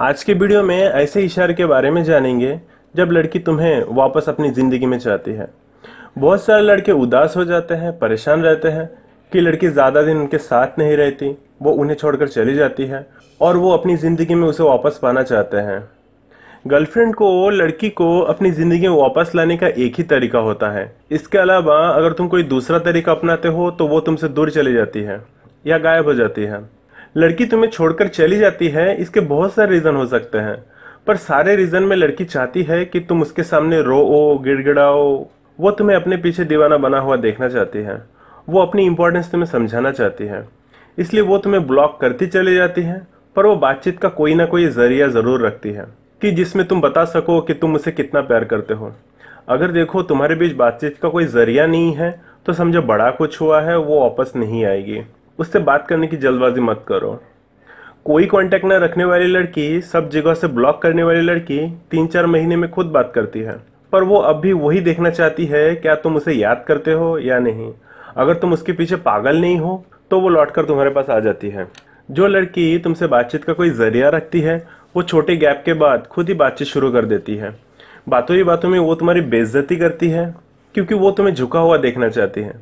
आज के वीडियो में ऐसे इशारे के बारे में जानेंगे जब लड़की तुम्हें वापस अपनी ज़िंदगी में चाहती है। बहुत सारे लड़के उदास हो जाते हैं, परेशान रहते हैं कि लड़की ज़्यादा दिन उनके साथ नहीं रहती, वो उन्हें छोड़कर चली जाती है और वो अपनी ज़िंदगी में उसे वापस पाना चाहते हैं। गर्लफ्रेंड को लड़की को अपनी ज़िंदगी में वापस लाने का एक ही तरीका होता है। इसके अलावा अगर तुम कोई दूसरा तरीका अपनाते हो तो वो तुमसे दूर चली जाती है या गायब हो जाती है। लड़की तुम्हें छोड़कर चली जाती है, इसके बहुत सारे रीज़न हो सकते हैं। पर सारे रीज़न में लड़की चाहती है कि तुम उसके सामने रो ओ गिड़गिड़ाओ। वो तुम्हें अपने पीछे दीवाना बना हुआ देखना चाहती है। वो अपनी इंपॉर्टेंस तुम्हें समझाना चाहती है। इसलिए वो तुम्हें ब्लॉक करती चली जाती है, पर वो बातचीत का कोई ना कोई ज़रिया ज़रूर रखती है, कि जिसमें तुम बता सको कि तुम उसे कितना प्यार करते हो। अगर देखो तुम्हारे बीच बातचीत का कोई ज़रिया नहीं है तो समझो बड़ा कुछ हुआ है, वो वापस नहीं आएगी। उससे बात करने की जल्दबाजी मत करो। कोई कांटेक्ट न रखने वाली लड़की, सब जगह से ब्लॉक करने वाली लड़की तीन चार महीने में खुद बात करती है। पर वो अब भी वही देखना चाहती है, क्या तुम उसे याद करते हो या नहीं? अगर तुम उसके पीछे पागल नहीं हो तो वो लौट कर तुम्हारे पास आ जाती है। जो लड़की तुमसे बातचीत का कोई ज़रिया रखती है, वो छोटे गैप के बाद खुद ही बातचीत शुरू कर देती है। बातों ही बातों में वो तुम्हारी बेइज्जती करती है, क्योंकि वो तुम्हें झुका हुआ देखना चाहती है।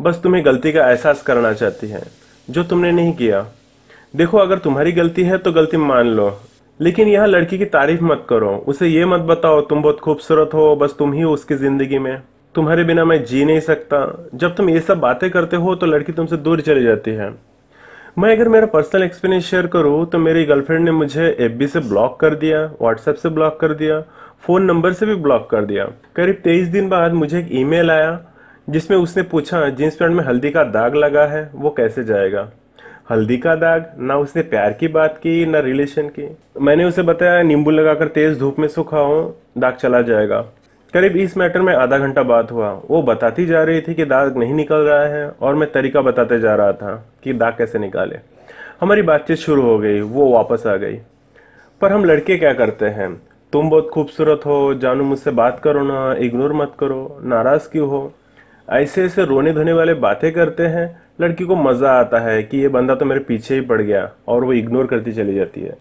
बस तुम्हें गलती का एहसास करना चाहती है। जो तुमने नहीं किया। देखो, अगर तुम्हारी गलती है तो गलती मान लो। लेकिन यहाँ लड़की की तारीफ़ मत करो। उसे ये मत बताओ, तुम बहुत खूबसूरत हो, बस तुम ही उसकी ज़िंदगी में। तुम्हारे बिना मैं जी नहीं सकता। जब तुम ये सब बातें करते हो तो लड़की तुमसे दूर चली जाती है। मैं अगर मेरा पर्सनल एक्सपीरियंस शेयर करूँ तो मेरी गर्लफ्रेंड ने मुझे एफ़ से ब्लॉक कर दिया व्हाट्सएप से ब्लॉक कर दिया फ़ोन नंबर से भी ब्लॉक कर दिया। करीब तेईस दिन बाद मुझे एक ईमेल आया जिसमें उसने पूछा, जींस पैंट में हल्दी का दाग लगा है, वो कैसे जाएगा? हल्दी का दाग? ना उसने प्यार की बात की, ना रिलेशन की। मैंने उसे बताया, नींबू लगाकर तेज धूप में सुखाओ दाग चला जाएगा। करीब इस मैटर में आधा घंटा बात हुआ। वो बताती जा रही थी कि दाग नहीं निकल रहा है और मैं तरीका बताते जा रहा था कि दाग कैसे निकाले। हमारी बातचीत शुरू हो गई, वो वापस आ गई। पर हम लड़के क्या करते हैं? तुम बहुत खूबसूरत हो, जानू मुझसे बात करो ना, इग्नोर मत करो, नाराज़ क्यों हो? ऐसे ऐसे रोने धोने वाले बातें करते हैं। लड़की को मज़ा आता है कि ये बंदा तो मेरे पीछे ही पड़ गया और वो इग्नोर करती चली जाती है।